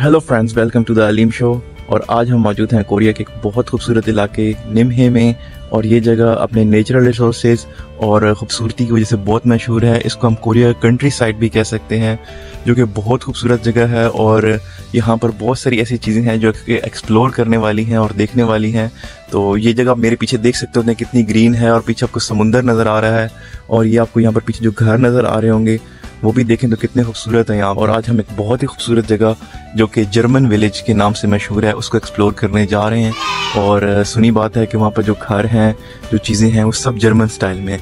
Hello friends welcome to the Aleem show और आज हम मौजूद हैं कोरिया के एक बहुत खूबसूरत इलाके निम्हे में। और ये जगह अपने नेचुरल रिसोर्सेज और खूबसूरती की वजह से बहुत मशहूर है। इसको हम कोरिया कंट्री साइड भी कह सकते हैं, जो कि बहुत खूबसूरत जगह है। और यहाँ पर बहुत सारी ऐसी चीज़ें हैं जो कि एक्सप्लोर करने वाली हैं और देखने वाली हैं। तो ये जगह आप मेरे पीछे देख सकते हो कितनी ग्रीन है और पीछे आपको समुंदर नज़र आ रहा है। और ये आपको यहाँ पर पीछे जो घर नज़र आ रहे होंगे वो भी देखें तो कितने खूबसूरत है यहाँ। और आज हम एक बहुत ही खूबसूरत जगह, जो कि जर्मन विलेज के नाम से मशहूर है, उसको एक्सप्लोर करने जा रहे हैं। और सुनी बात है कि वहाँ पर जो घर हैं, जो चीज़ें हैं, वो सब जर्मन स्टाइल में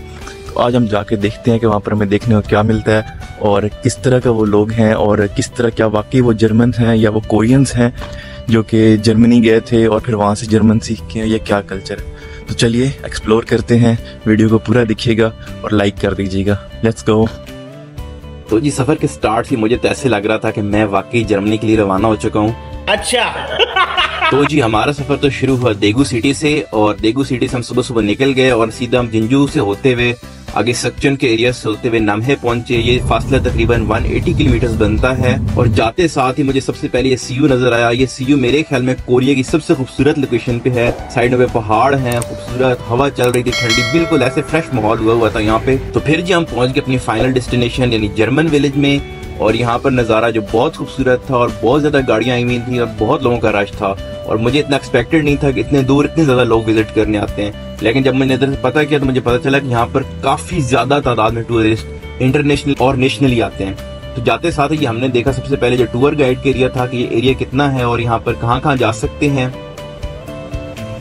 तो आज हम जाके देखते हैं कि वहाँ पर हमें देखने को क्या मिलता है, और किस तरह का वो लोग हैं, और किस तरह क्या वाकई वो जर्मन हैं, या वो कोरियंस हैं, जो कि जर्मनी गए थे, और फिर वहाँ से जर्मन सीख के ये क्या कल्चर है। तो चलिए एक्सप्लोर करते हैं। वीडियो को पूरा देखिएगा, और लाइक कर दीजिएगा। लेट्स गो तो जी सफ़र के स्टार्ट से मुझे तो ऐसे लग रहा था कि मैं वाकई जर्मनी के लिए रवाना हो चुका हूँ। अच्छा। तो जी हमारा सफ़र तो शुरू हुआ देगू सिटी से और देगू सिटी से हम सुबह सुबह निकल गए और सीधा हम जिंजू से होते हुए आगे सक्चन के एरिया से होते हुए नमहे पहुँचे। ये फासला तकरीबन 180 किलोमीटर बनता है और जाते साथ ही मुझे सबसे पहले ये सीयू नज़र आया। ये सीयू मेरे ख्याल में कोरिया की सबसे खूबसूरत लोकेशन पे है। साइड में पहाड़ है, खूबसूरत हवा चल रही थी, ठंडी, बिल्कुल ऐसे फ्रेश माहौल हुआ हुआ था यहाँ पे। तो फिर जी हम पहुँच गए अपनी फाइनल डेस्टिनेशन यानी जर्मन विलेज में। और यहाँ पर नज़ारा जो बहुत खूबसूरत था और बहुत ज़्यादा गाड़ियाँ आई हुई थी और बहुत लोगों का रश था और मुझे इतना एक्सपेक्टेड नहीं था कि इतने दूर इतने ज़्यादा लोग विज़िट करने आते हैं। लेकिन जब मैंने इधर से पता किया तो मुझे पता चला कि यहाँ पर काफ़ी ज़्यादा तादाद में टूरिस्ट इंटरनेशनल और नेशनली आते हैं। तो जाते साथ ही हमने देखा सबसे पहले जो टूर गाइड के एरिया था कि ये एरिया कितना है और यहाँ पर कहाँ कहाँ जा सकते हैं।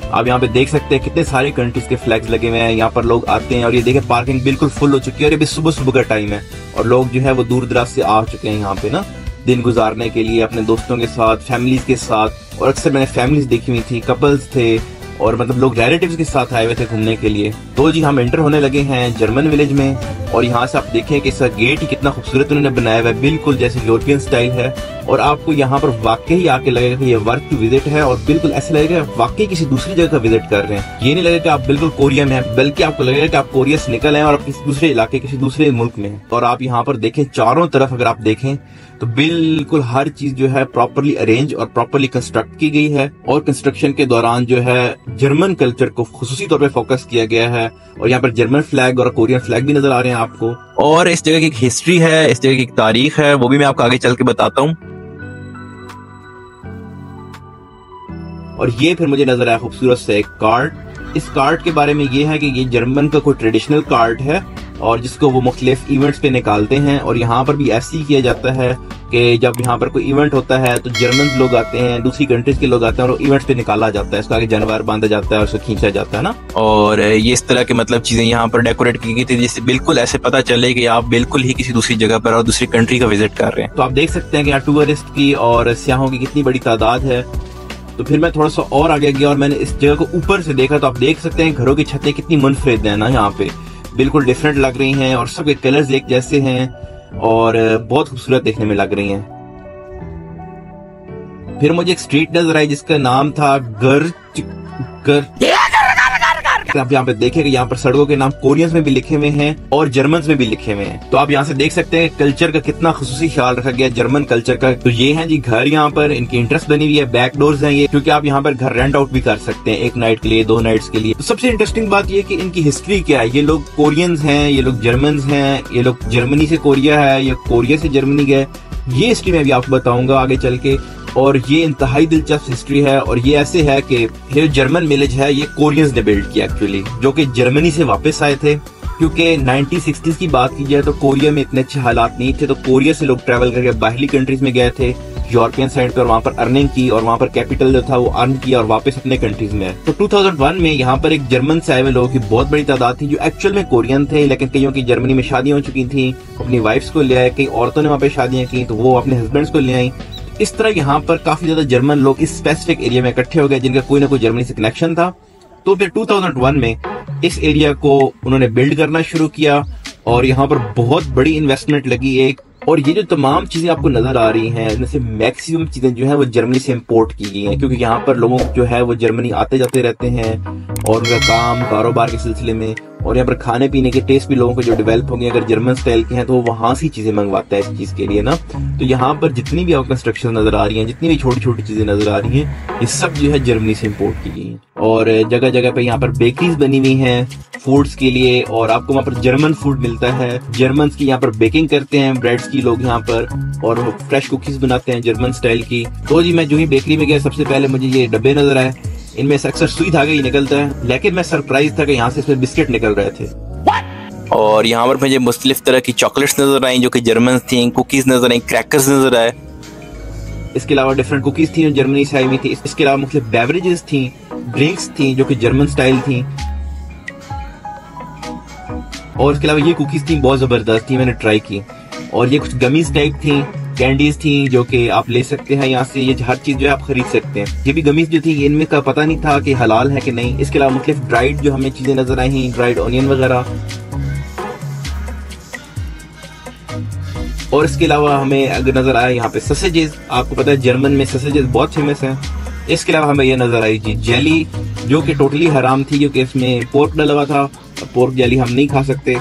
आप यहाँ पे देख सकते हैं कितने सारे कंट्रीज़ के फ्लैग्स लगे हुए हैं, यहाँ पर लोग आते हैं और ये देखे पार्किंग बिल्कुल फुल हो चुकी है और ये भी सुबह सुबह का टाइम है। और लोग जो है वो दूर दराज से आ चुके हैं यहाँ पे ना, दिन गुजारने के लिए, अपने दोस्तों के साथ फैमिलीज़ के साथ। और अक्सर मैंने फैमिलीज़ देखी हुई थी कपल्स थे और मतलब लोग रिलेटिव्स के साथ आए हुए थे घूमने के लिए। तो जी हम एंटर होने लगे हैं जर्मन विलेज में और यहाँ से आप देखें कि इसका गेट ही कितना खूबसूरत उन्होंने बनाया हुआ है। बिल्कुल जैसे यूरोपियन स्टाइल है। और आपको यहाँ पर वाकई आके लगेगा कि ये वर्क टू विज़िट है और बिल्कुल ऐसे लगेगा वाकई किसी दूसरी जगह का विज़िट कर रहे हैं। ये नहीं लगेगा कि आप बिल्कुल कोरिया में हैं, बल्कि आपको लगेगा कि आप कोरिया से निकल आए और किसी दूसरे इलाके, किसी दूसरे मुल्क में और आप यहाँ पर देखें, चारों तरफ़ अगर आप देखें तो बिल्कुल हर चीज़ जो है प्रॉपरली अरेंज और प्रॉपरली कंस्ट्रक्ट की गई है। और कंस्ट्रक्शन के दौरान जो है जर्मन कल्चर को खसूसी तौर पर फोकस किया गया है। और यहाँ पर जर्मन फ्लैग और कोरियन फ्लैग भी नज़र आ रहे हैं आपको। और इस जगह की हिस्ट्री है, इस जगह की तारीख है, वो भी मैं आपको आगे चल के बताता हूँ। और ये फिर मुझे नज़र आया खूबसूरत से एक कार्ड इस कार्ड के बारे में ये है कि ये जर्मन का कोई ट्रेडिशनल कार्ड है और जिसको वो मुख्तलिफ़ इवेंट्स पे निकालते हैं और यहाँ पर भी ऐसे ही किया जाता है कि जब यहाँ पर कोई इवेंट होता है तो जर्मन लोग आते हैं दूसरी कंट्रीज़ के लोग आते हैं और इवेंट्स पे निकाला जाता है। इसको आगे जानवर बांधा जाता है और उसको खींचा जाता है ना। और ये इस तरह के मतलब चीज़ें यहाँ पर डेकोरेट की गई थी जिससे बिल्कुल ऐसे पता चले कि आप बिल्कुल ही किसी दूसरी जगह पर और दूसरी कंट्री का विज़िट कर रहे हैं। तो आप देख सकते हैं कि यहाँ टूरिस्ट की और सियाहों की कितनी बड़ी तादाद है। तो फिर मैं थोड़ा सा और आगे गया और मैंने इस जगह को ऊपर से देखा तो आप देख सकते हैं घरों की छतें कितनी मुनफरद है ना यहाँ पे। बिल्कुल डिफरेंट लग रही हैं और सबके कलर्स एक जैसे हैं और बहुत खूबसूरत देखने में लग रही हैं। फिर मुझे एक स्ट्रीट नज़र आई जिसका नाम था गर गर आप यहाँ पे देखेंगे यहाँ पर सड़कों के नाम कोरियंस में भी लिखे हुए हैं और जर्मन में भी लिखे हुए हैं। तो आप यहाँ से देख सकते हैं कल्चर का कितना खसूसी ख्याल रखा गया जर्मन कल्चर का। तो ये है जी घर यहाँ पर, इनकी इंटरेस्ट बनी हुई है बैक डोर है ये, क्योंकि आप यहाँ पर घर रेंट आउट भी कर सकते हैं एक नाइट के लिए, दो नाइट्स के लिए। तो सबसे इंटरेस्टिंग बात ये की इनकी हिस्ट्री क्या है? ये लोग कोरियंस हैं, ये लोग जर्मन हैं, ये लोग जर्मनी से कोरिया है, या कोरिया से जर्मनी गए। ये हिस्ट्री मैं भी आपको बताऊँगा आगे चल के। और ये इंतहाई दिलचस्प हिस्ट्री है और ये ऐसे है कि ये जर्मन विलेज है, ये कोरियंस ने बिल्ड किया एक्चुअली जो कि जर्मनी से वापस आए थे। क्योंकि 1960s की बात की जाए तो कोरिया में इतने अच्छे हालात नहीं थे तो कोरिया से लोग ट्रेवल करके बाहरी कंट्रीज़ में गए थे। यूरोपियन साइड पर वहाँ पर अर्निंग की और वहाँ पर कैपिटल जो था वो अर्न किया और वापस अपने कंट्रीज़ में। तो 2001 में यहाँ पर एक जर्मन से आए हुए लोगों की बहुत बड़ी तादाद थी, जो एक्चुअल में कोरियन थे, लेकिन कईयों की जर्मनी में शादियाँ हो चुकी थी। अपनी वाइफ्स को ले आए, कई औरतों ने वहाँ पर शादियाँ की तो वो अपने हस्बैंड को ले आई। इस तरह यहाँ पर काफ़ी ज़्यादा जर्मन लोग इस स्पेसिफिक एरिया में इकट्ठे हो गए, जिनका कोई ना कोई जर्मनी से कनेक्शन था। तो फिर 2001 में इस एरिया को उन्होंने बिल्ड करना शुरू किया और यहाँ पर बहुत बड़ी इन्वेस्टमेंट लगी एक। और ये जो तमाम चीज़ें आपको नज़र आ रही हैं, इनमें से मैक्सिमम चीज़ें जो है वो जर्मनी से इम्पोर्ट की गई हैं, क्योंकि यहाँ पर लोगों जो है वो जर्मनी आते जाते रहते हैं और उनका काम कारोबार के सिलसिले में और यहाँ पर खाने पीने के टेस्ट भी लोगों को जो डेवलप होंगे, अगर जर्मन स्टाइल के हैं तो वो वहाँ से चीज़ें मंगवाता है इस चीज़ के लिए ना। तो यहाँ पर जितनी भी आपको कंस्ट्रक्शन नज़र आ रही है, जितनी भी छोटी छोटी चीज़ें नज़र आ रही है, ये सब जो है जर्मनी से इम्पोर्ट की गई है। और जगह जगह पे यहाँ पर बेकरीज बनी हुई हैं फूड्स के लिए, और आपको वहाँ पर जर्मन फ़ूड मिलता है। जर्मन की यहाँ पर बेकिंग करते हैं ब्रेड्स की लोग यहाँ पर, और फ्रेश कुकीज बनाते हैं जर्मन स्टाइल की। तो जी, मैं जो ही बेकरी में गया, सबसे पहले मुझे ये डब्बे नज़र आए। इनमें से अक्सर सुई धागा ही निकलता है लेकिन मैं सरप्राइज़ था कि यहाँ से इसमें बिस्किट निकल रहे थे। और यहाँ पर मुझे मुख्तलिफ़ तरह की चॉकलेट्स नज़र आई जो कि जर्मन थी कुकीज नज़र आई क्रैकर्स नज़र आए। इसके अलावा डिफरेंट कुकीज थी जो जर्मनी से आई हुई थी। इसके अलावा मुख्तलिफ़ बेवरेजेस थी ड्रिंक्स थी जो कि जर्मन स्टाइल थी। और इसके अलावा ये कुकीज थी बहुत ज़बरदस्त थी मैंने ट्राई की। और ये कुछ गमीज टाइप थी कैंडीज थी, जो कि आप ले सकते हैं यहाँ से, ये हर चीज़ जो है आप खरीद सकते हैं। ये भी गमीज जो थी इनमें का पता नहीं था कि हलाल है कि नहीं। इसके अलावा मुख्तलिफ़ ड्राइड जो हमें चीज़ें नज़र आई ड्राइड ऑनियन वगैरह। और इसके अलावा हमें अगर नज़र आया यहाँ पे ससेजेस आपको पता है जर्मन में ससेजेस बहुत फ़ेमस हैं। इसके अलावा हमें ये नज़र आई जी जेली जो कि टोटली हराम थी, क्योंकि इसमें पोर्क डला हुआ था। पोर्क जेली हम नहीं खा सकते।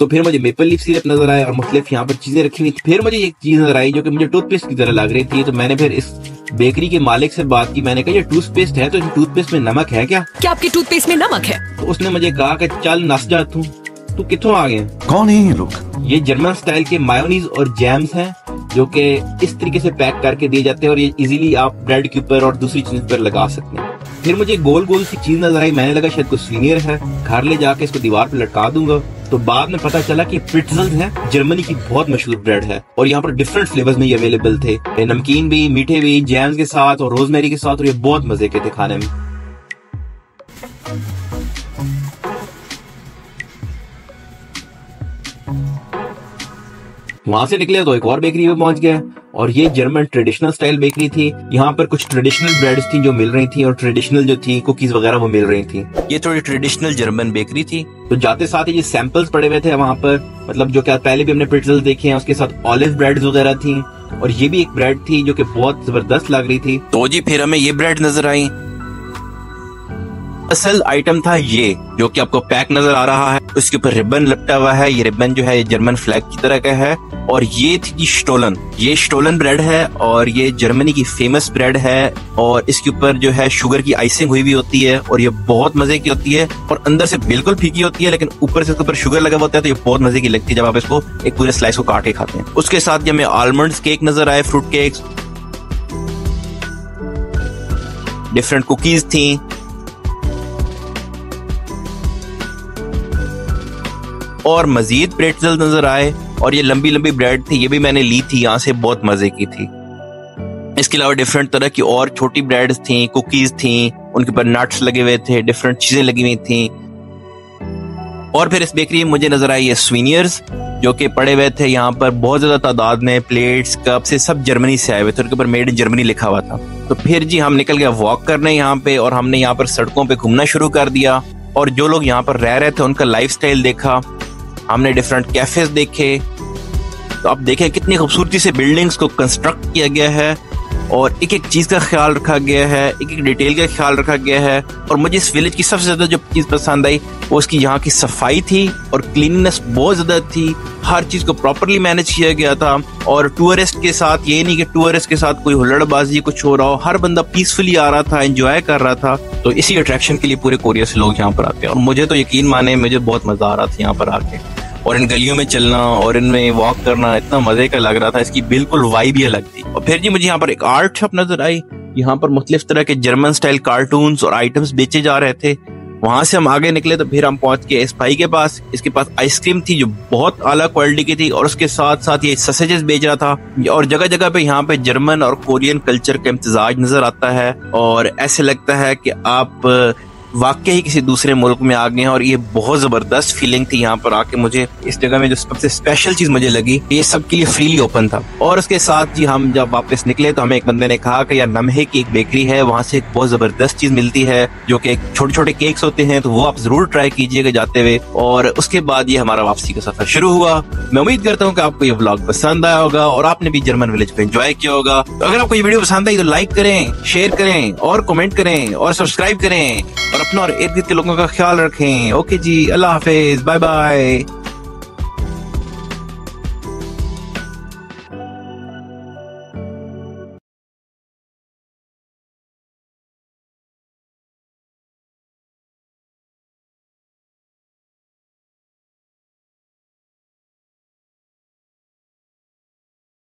तो फिर मुझे मेपल लीफ सिरप नज़र आया और मुख्तलिफ़ यहाँ पर चीज़ें रखी हुई थी। फिर मुझे एक चीज़ नज़र आई जो कि मुझे टूथपेस्ट की तरह लग रही थी। तो मैंने फिर इस बेकरी के मालिक से बात की। मैंने कहा ये टूथपेस्ट है तो टूथपेस्ट में नमक है क्या? क्या आपकी टूथपेस्ट में नमक है? तो उसने मुझे कहा कि चल नस जा तू। तू कितों आ गए कौन है ये लोग? ये जर्मन स्टाइल के मायोनीज और जैम्स हैं जो कि इस तरीके से पैक करके दिए जाते हैं और ये इजीली आप ब्रेड के ऊपर और दूसरी चीज़ पर लगा सकते हैं। फिर मुझे गोल गोल सी चीज़ नज़र आई। मैंने लगा शायद कुछ सीनियर है। घर ले जाके इसको दीवार पे लटका दूँगा। तो बाद में पता चला कि प्रिटजल है, जर्मनी की बहुत मशहूर ब्रेड है, और यहाँ पर डिफरेंट फ्लेवर्स में ये अवेलेबल थे। नमकीन भी, मीठे भी जैम्स के साथ और रोजमेरी के साथ, और ये बहुत मज़े के थे खाने में। वहाँ से निकले तो एक और बेकरी में पहुँच गया। और ये जर्मन ट्रेडिशनल स्टाइल बेकरी थी। यहाँ पर कुछ ट्रेडिशनल ब्रेड्स थी जो मिल रही थी और ट्रेडिशनल जो थी कुकीज वगैरह वो मिल रही थी। ये थोड़ी ट्रेडिशनल जर्मन बेकरी थी। तो जाते साथ ही ये सैंपल्स पड़े हुए थे वहाँ पर। मतलब जो क्या पहले भी हमने प्रिटल्स देखे हैं उसके साथ ऑलिव ब्रेड वगैरह थी। और ये भी एक ब्रेड थी जो कि बहुत ज़बरदस्त लग रही थी। तो जी फिर हमें ये ब्रेड नज़र आई। असल आइटम था ये, जो कि आपको पैक नज़र आ रहा है। उसके ऊपर रिबन लपटा हुआ है। ये रिबन जो है, ये जर्मन फ्लैग की तरह का है। और ये थी स्टोलन ये स्टोलन ब्रेड है और ये जर्मनी की फ़ेमस ब्रेड है। और इसके ऊपर जो है शुगर की आइसिंग हुई भी होती है और ये बहुत मज़े की होती है। और अंदर से बिल्कुल फीकी होती है, लेकिन ऊपर से इसके ऊपर शुगर लगा होता है तो ये बहुत मज़े की लगती है जब आप इसको एक पूरे स्लाइस को काट के खाते हैं। उसके साथ हमें आलमंड केक नज़र आए फ्रूट केक डिफरेंट कुकीज थी। और मजीद प्रेटजल नज़र आए और ये लंबी लंबी ब्रेड थी, ये भी मैंने ली थी, यहाँ से बहुत मज़े की थी। इसके अलावा डिफरेंट तरह की और छोटी ब्रेड थी कुकीज थी, उनके ऊपर नट्स लगे हुए थे डिफरेंट चीज़ें लगी हुई थी। और फिर इस बेकरी में मुझे नज़र आई ये स्वीनियर्स जो कि पड़े हुए थे यहाँ पर, बहुत ज़्यादा तादाद में प्लेट्स कप से सब जर्मनी से आए हुए थे, उनके ऊपर मेड इन जर्मनी लिखा हुआ था। तो फिर जी हम निकल गए वॉक करने यहाँ पे और हमने यहाँ पर सड़कों पे घूमना शुरू कर दिया और जो लोग यहाँ पर रह रहे थे, उनका लाइफ देखा। हमने डिफरेंट कैफेज देखे। तो आप देखें कितनी खूबसूरती से बिल्डिंग्स को कंस्ट्रक्ट किया गया है। और एक एक चीज़ का ख्याल रखा गया है, एक एक डिटेल का ख्याल रखा गया है और मुझे इस विलेज की सबसे ज़्यादा जो चीज़ पसंद आई, वो उसकी यहाँ की सफ़ाई थी और क्लीननेस बहुत ज़्यादा थी। हर चीज़ को प्रॉपरली मैनेज किया गया था और टूरिस्ट के साथ, ये नहीं कि टूरिस्ट के साथ कोई हुल्लड़बाजी, कुछ हो रहा हो, हर बंदा पीसफुली आ रहा था एंजॉय कर रहा था। तो इसी अट्रैक्शन के लिए पूरे कोरिया से लोग यहाँ पर आते हैं और मुझे तो यकीन माने, मुझे बहुत मज़ा आ रहा था यहाँ पर आके। और इन गलियों में चलना और इनमें वॉक करना इतना मज़े का लग रहा था, इसकी बिल्कुल वाइब ही अलग थी। और फिर जी मुझे यहाँ पर एक आर्ट शॉप नज़र आई। यहाँ पर मुख्तलिफ़ तरह के जर्मन स्टाइल कार्टून और आइटम्स बेचे जा रहे थे। वहाँ से हम आगे निकले तो फिर हम पहुँच के इस भाई के पास। इसके पास आइसक्रीम थी जो बहुत अलग क्वालिटी की थी और उसके साथ साथ ये ससेजेस बेच रहा था। और जगह जगह पे यहाँ पे जर्मन और कोरियन कल्चर का इम्तजाज नज़र आता है। और ऐसे लगता है कि आप वाकई ही किसी दूसरे मुल्क में आ गए हैं और ये बहुत ज़बरदस्त फीलिंग थी यहाँ पर आके मुझे इस जगह में जो सबसे स्पेशल चीज़ मुझे लगी, ये सबके लिए फ्रीली ओपन था। और उसके साथ जी हम जब वापस निकले तो हमें एक बंदे ने कहा कि यार नमहे की एक बेकरी है, वहाँ से एक बहुत ज़बरदस्त चीज़ मिलती है, जो कि छोटे छोटे केक्स होते हैं तो वो आप ज़रूर ट्राई कीजिएगा जाते हुए। और उसके बाद ये हमारा वापसी का सफ़र शुरू हुआ। मैं उम्मीद करता हूँ कि आपको ये ब्लॉग पसंद आया होगा और आपने भी जर्मन विलेज को एंजॉय किया होगा। तो अगर आपको ये वीडियो पसंद आई तो लाइक करें शेयर करें और कमेंट करें और सब्सक्राइब करें। और अपना और इर्द गिर्द के लोगों का ख्याल रखें। ओके जी, अल्लाह हाफिज, बाय बाय।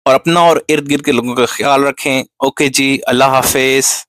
और अपना और इर्द गिर्द के लोगों का ख्याल रखें। ओके जी, अल्लाह हाफिज़।